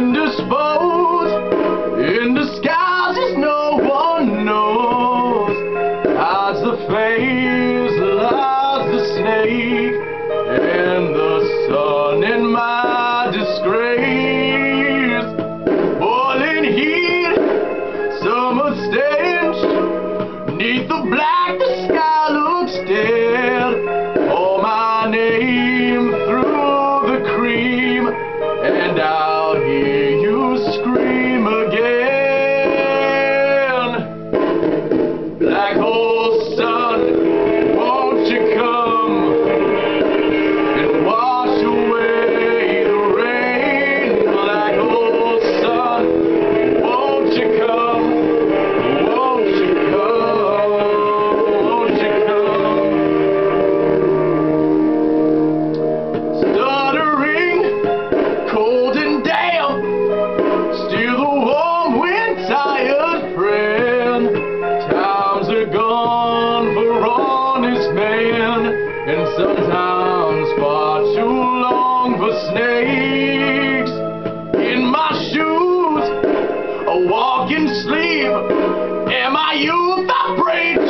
in despair. Long for snakes in my shoes, a walking sleep. Am I youth? I pray